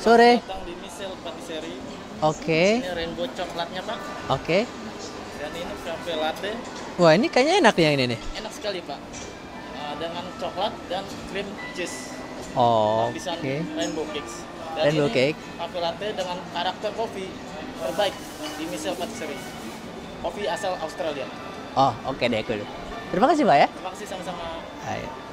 sore. Datang di Michel Patisserie. Oke, Ini rainbow coklatnya Pak. oke. Dan ini cafe latte. Wah, ini kayaknya enak yang ini nih. Enak sekali Pak. Nah, dengan coklat dan cream cheese. Oh, oke. rainbow cakes. Dan Rainbow ini cake. Cafe latte dengan karakter kopi terbaik di Michel Patisserie. Kopi asal Australia. Oh, oke deh, cool. Terima kasih, Pak ya. Terima kasih sama-sama. Ayo.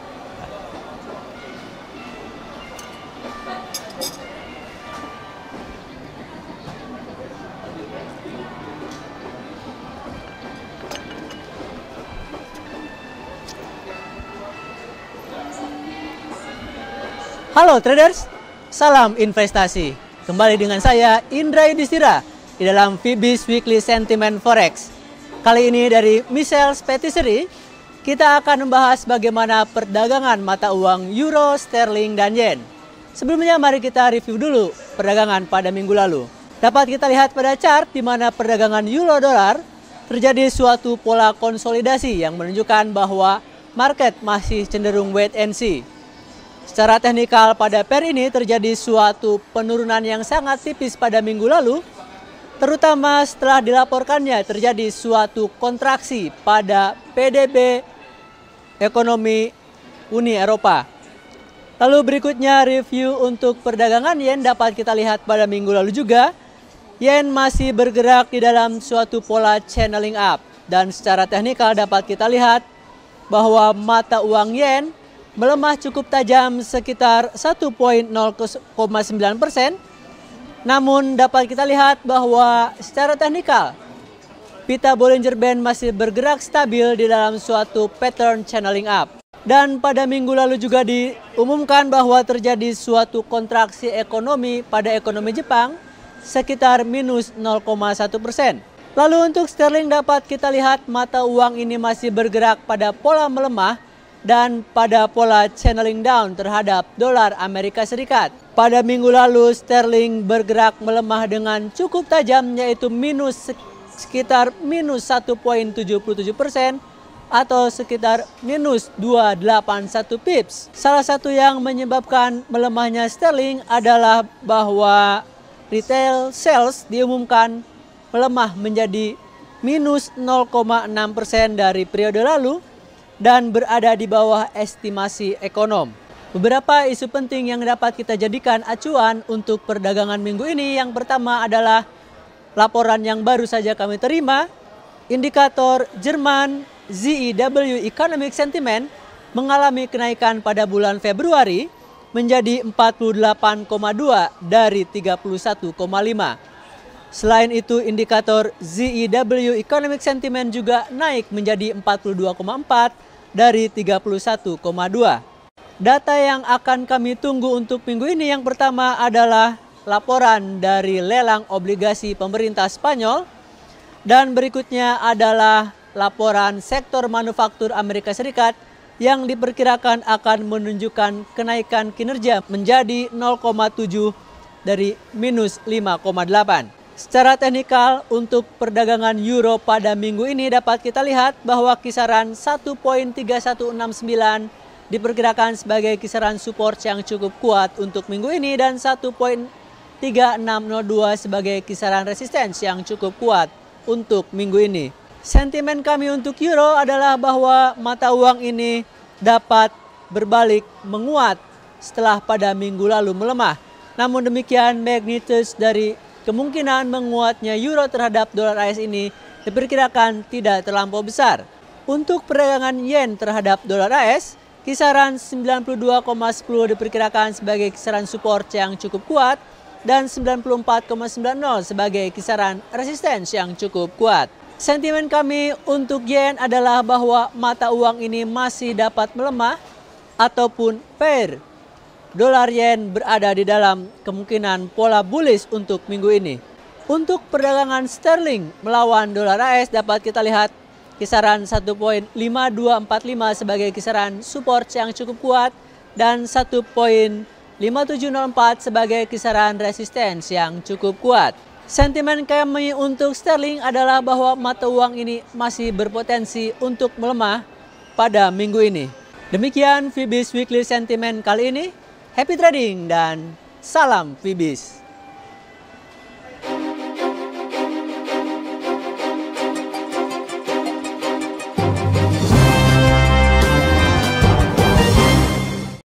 Halo traders, salam investasi. Kembali dengan saya Indra Yudhistira di dalam Fibis Weekly Sentiment Forex. Kali ini dari Michelle Patisserie, kita akan membahas bagaimana perdagangan mata uang euro, sterling, dan yen. Sebelumnya mari kita review dulu perdagangan pada minggu lalu. Dapat kita lihat pada chart di mana perdagangan euro dolar terjadi suatu pola konsolidasi yang menunjukkan bahwa market masih cenderung wait and see. Secara teknikal pada pair ini terjadi suatu penurunan yang sangat tipis pada minggu lalu, terutama setelah dilaporkannya terjadi suatu kontraksi pada PDB ekonomi Uni Eropa. Lalu berikutnya review untuk perdagangan yen dapat kita lihat pada minggu lalu juga. Yen masih bergerak di dalam suatu pola channeling up dan secara teknikal dapat kita lihat bahwa mata uang yen melemah cukup tajam sekitar 1.09 persen. Namun dapat kita lihat bahwa secara teknikal pita Bollinger Band masih bergerak stabil di dalam suatu pattern channeling up. Dan pada minggu lalu juga diumumkan bahwa terjadi suatu kontraksi ekonomi pada ekonomi Jepang sekitar minus 0,1 persen. Lalu untuk sterling dapat kita lihat mata uang ini masih bergerak pada pola melemah dan pada pola channeling down terhadap dolar Amerika Serikat. Pada minggu lalu sterling bergerak melemah dengan cukup tajam yaitu minus sekitar minus 1.77 persen atau sekitar minus 281 pips. Salah satu yang menyebabkan melemahnya sterling adalah bahwa retail sales diumumkan melemah menjadi minus 0,6 persen dari periode lalu dan berada di bawah estimasi ekonom. Beberapa isu penting yang dapat kita jadikan acuan untuk perdagangan minggu ini yang pertama adalah laporan yang baru saja kami terima, indikator Jerman ZEW Economic Sentiment mengalami kenaikan pada bulan Februari menjadi 48,2 dari 31,5. Selain itu indikator ZEW Economic Sentiment juga naik menjadi 42,4 dari 31,2. Data yang akan kami tunggu untuk minggu ini yang pertama adalah laporan dari lelang obligasi pemerintah Spanyol dan berikutnya adalah laporan sektor manufaktur Amerika Serikat yang diperkirakan akan menunjukkan kenaikan kinerja menjadi 0,7 dari minus 5,8. Secara teknikal untuk perdagangan euro pada minggu ini dapat kita lihat bahwa kisaran 1.3169 diperkirakan sebagai kisaran support yang cukup kuat untuk minggu ini dan 1.3602 sebagai kisaran resistance yang cukup kuat untuk minggu ini. Sentimen kami untuk euro adalah bahwa mata uang ini dapat berbalik menguat setelah pada minggu lalu melemah. Namun demikian magnitude dari kemungkinan menguatnya euro terhadap dolar AS ini diperkirakan tidak terlampau besar. Untuk perdagangan yen terhadap dolar AS, kisaran 92,10 diperkirakan sebagai kisaran support yang cukup kuat dan 94,90 sebagai kisaran resistance yang cukup kuat. Sentimen kami untuk yen adalah bahwa mata uang ini masih dapat melemah ataupun pair dolar yen berada di dalam kemungkinan pola bullish untuk minggu ini. Untuk perdagangan sterling melawan dolar AS dapat kita lihat kisaran 1.5245 sebagai kisaran support yang cukup kuat dan 1.5704 sebagai kisaran resistance yang cukup kuat. Sentimen kami untuk sterling adalah bahwa mata uang ini masih berpotensi untuk melemah pada minggu ini. Demikian Fibis Weekly Sentiment kali ini. Happy trading dan Salam Fibis.